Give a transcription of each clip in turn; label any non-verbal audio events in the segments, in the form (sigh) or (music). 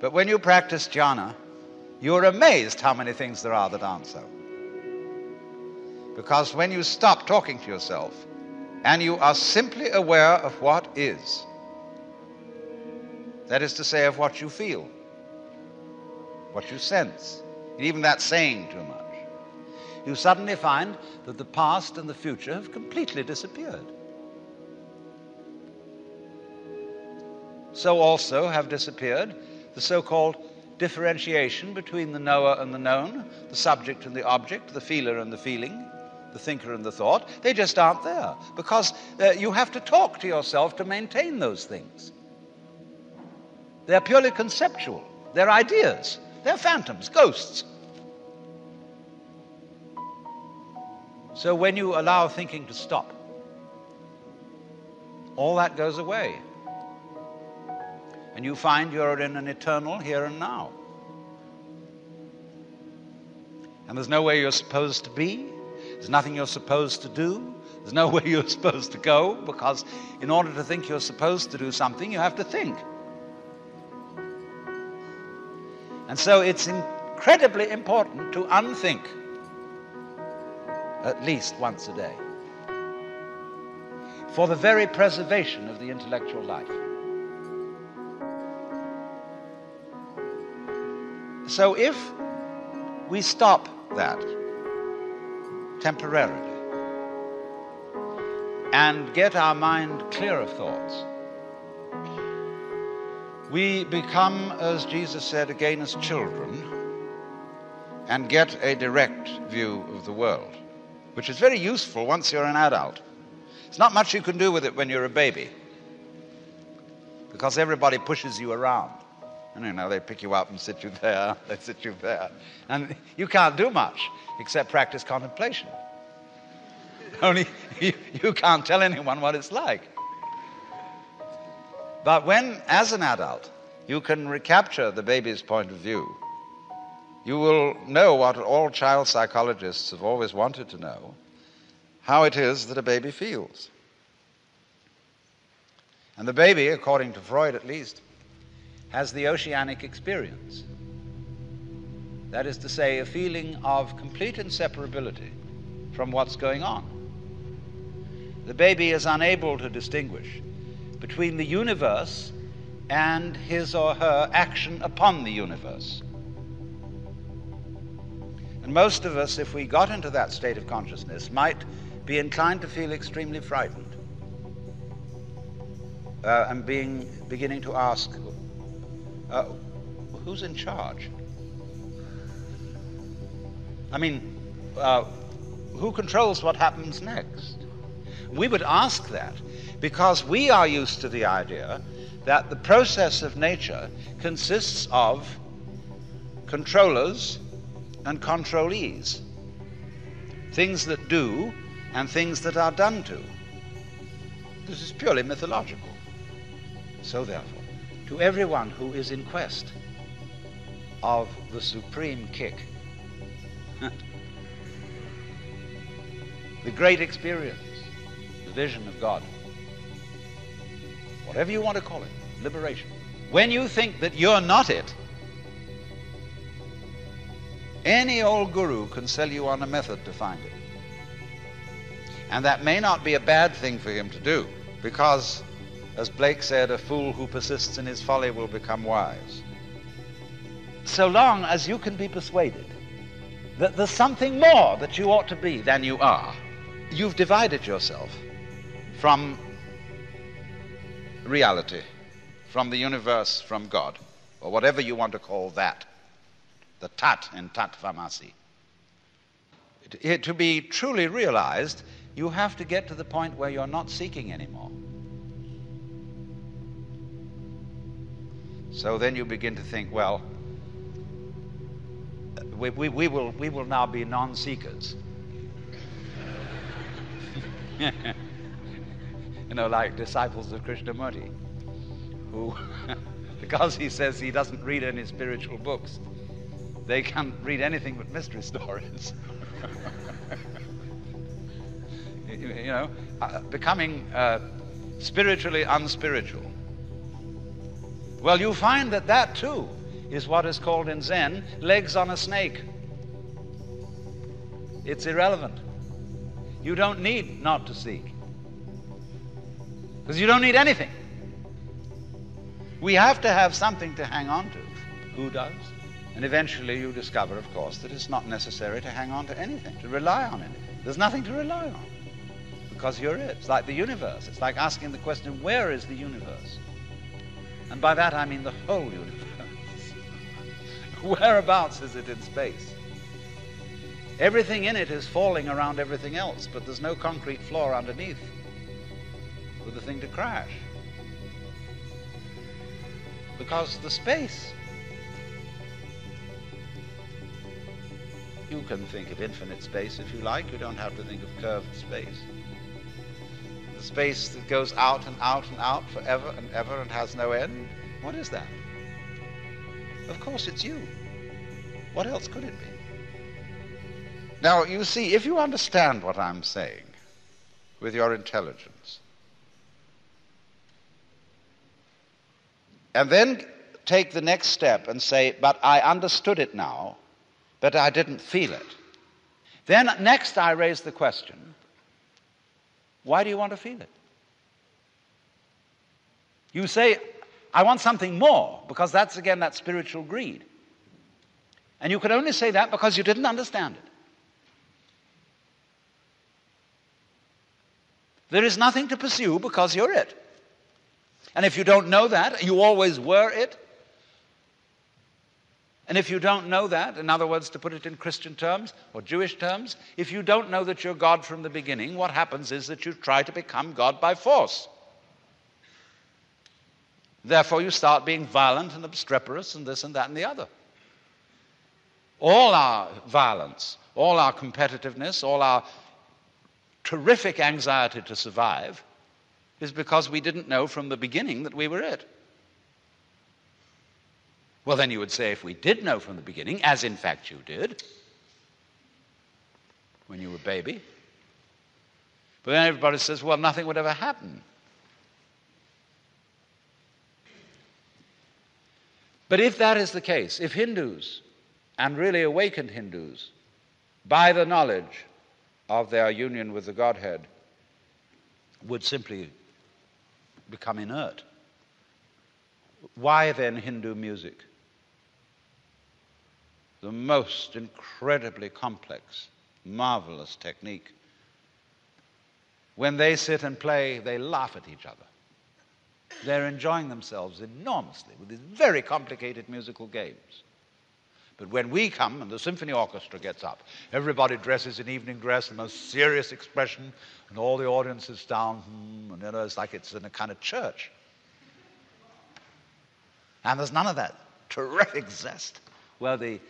But when you practice jhana, you're amazed how many things there are that aren't so. Because when you stop talking to yourself and you are simply aware of what is, that is to say, of what you feel, what you sense, and even that saying too much, you suddenly find that the past and the future have completely disappeared. So also have disappeared the so called differentiation between the knower and the known, the subject and the object, the feeler and the feeling, the thinker and the thought. They just aren't there because uh, you have to talk to yourself to maintain those things. They're purely conceptual, they're ideas, they're phantoms, ghosts. So when you allow thinking to stop, all that goes away. And you find you're in an eternal here and now. And there's nowhere you're supposed to be, there's nothing you're supposed to do, there's nowhere (laughs) you're supposed to go, because in order to think you're supposed to do something, you have to think. And so it's incredibly important to unthink at least once a day for the very preservation of the intellectual life. So if we stop that temporarily and get our mind clear of thoughts, we become, as Jesus said, again as children and get a direct view of the world which is very useful once you're an adult. It's not much you can do with it when you're a baby because everybody pushes you around. And you know, they pick you up and sit you there, (laughs) they sit you there. And you can't do much except practice contemplation. (laughs) Only (laughs) you, you can't tell anyone what it's like. But when, as an adult, you can recapture the baby's point of view you will know what all child psychologists have always wanted to know how it is that a baby feels. And the baby, according to Freud at least, has the oceanic experience. That is to say, a feeling of complete inseparability from what's going on. The baby is unable to distinguish between the universe and his or her action upon the universe. And most of us, if we got into that state of consciousness, might be inclined to feel extremely frightened uh, and being, beginning to ask, uh, who's in charge? I mean, uh, who controls what happens next? We would ask that because we are used to the idea that the process of nature consists of controllers and controlees. Things that do and things that are done to. This is purely mythological. So, therefore, to everyone who is in quest of the supreme kick, (laughs) the great experience, the vision of God, whatever you want to call it, liberation, when you think that you're not it, any old guru can sell you on a method to find it. And that may not be a bad thing for him to do, because, as Blake said, a fool who persists in his folly will become wise. So long as you can be persuaded that there's something more that you ought to be than you are, you've divided yourself from reality, from the universe, from God, or whatever you want to call that the tat in tat tvam asi. To be truly realized, you have to get to the point where you're not seeking anymore. So then you begin to think, well, we, we, we will, we will now be non seekers. (laughs) you know, like disciples of Krishnamurti, who, (laughs) because he says he doesn't read any spiritual books, they can't read anything but mystery (laughs) stories. you know, uh, becoming uh, spiritually unspiritual. Well, you find that that too is what is called in Zen legs on a snake. It's irrelevant. You don't need not to seek. Because you don't need anything. We have to have something to hang on to. Who does? And eventually you discover, of course, that it's not necessary to hang on to anything, to rely on anything. There's nothing to rely on because you're it. It's like the universe. It's like asking the question, where is the universe? And by that I mean the whole universe. (laughs) Whereabouts is it in space? Everything in it is falling around everything else, but there's no concrete floor underneath for the thing to crash. Because the space You can think of infinite space if you like. You don't have to think of curved space. The space that goes out and out and out forever and ever and has no end. What is that? Of course, it's you. What else could it be? Now, you see, if you understand what I'm saying with your intelligence, and then take the next step and say, But I understood it now, but I didn't feel it. Then next I raise the question why do you want to feel it? You say, I want something more, because that's again that spiritual greed. And you could only say that because you didn't understand it. There is nothing to pursue because you're it. And if you don't know that, you always were it, and if you don't know that, in other words, to put it in Christian terms or Jewish terms, if you don't know that you're God from the beginning, what happens is that you try to become God by force. Therefore, you start being violent and obstreperous and this and that and the other. All our violence, all our competitiveness, all our terrific anxiety to survive is because we didn't know from the beginning that we were it. Well, then you would say, if we did know from the beginning, as in fact you did, when you were a baby, but then everybody says, well, nothing would ever happen. But if that is the case, if Hindus, and really awakened Hindus, by the knowledge of their union with the Godhead, would simply become inert, why then Hindu music? the most incredibly complex, marvelous technique. When they sit and play, they laugh at each other. They're enjoying themselves enormously with these very complicated musical games. But when we come and the symphony orchestra gets up, everybody dresses in evening dress, the most serious expression, and all the audience is down, hmm, and you know, it's like it's in a kind of church. And there's none of that terrific zest. Well, the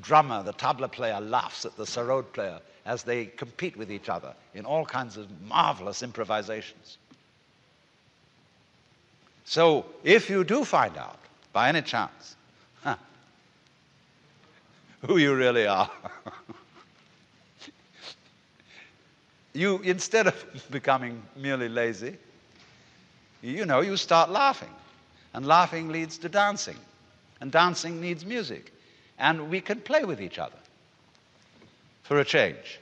drummer, the tabla player, laughs at the sarod player as they compete with each other in all kinds of marvelous improvisations. So, if you do find out, by any chance, who you really are, (laughs) you, instead of (laughs) becoming merely lazy, you know, you start laughing. And laughing leads to dancing. And dancing needs music and we can play with each other for a change.